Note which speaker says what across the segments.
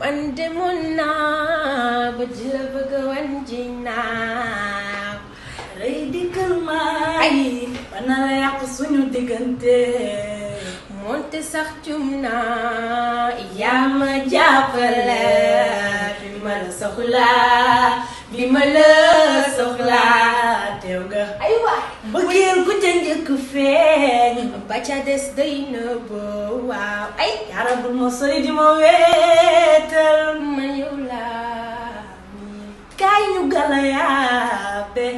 Speaker 1: man de mun naa ba ji la bëgg wan ji naa rëy dikkal ma ay ba nar a suñu diggante moonte sax cum naa yaa ma jàppale bi ma la soxlaa bi ma la soxlaa teew nga ay waay bëggeel ku ca njëkk feeñ ba ca des day waaw ay yaara bul ma sori di ma wee gala yaabe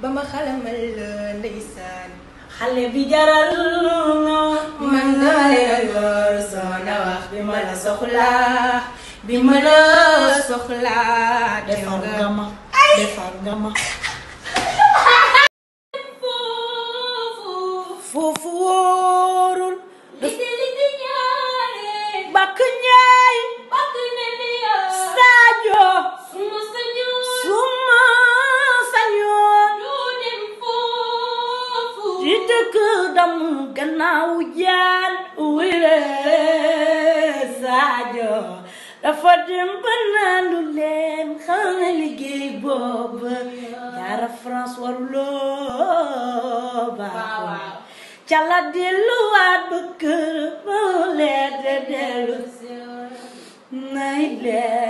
Speaker 1: ba ma xalamal la xale bi jaral man daal la yor soo na bi ma la soxlaa bi ma la soxlaa defar nga ma defar nga ma këram gannaaw jaan wile Sadio dafa dem ba naan lu leen xam liggéey boobu dara France waruloo baaxul ca la delluwaat ba kër ba leen de dellu nay leen